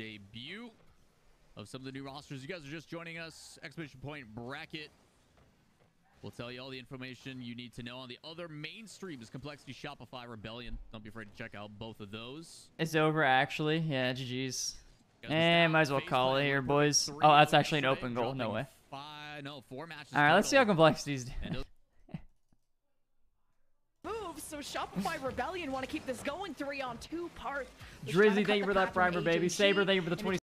debut of some of the new rosters. You guys are just joining us. Expedition Point bracket. We'll tell you all the information you need to know on the other main streams, Complexity, Shopify, Rebellion. Don't be afraid to check out both of those. It's over, actually. Yeah, GG's. Eh, might as well call it here, boys. Oh, that's actually an open goal. No way. Five, no, four matches. All right, let's see how total. complexities do. And those- moves, so Shopify Rebellion want to keep this going three on two parts. The Drizzy, thank you for that primer, baby. Saber, thank you for the 20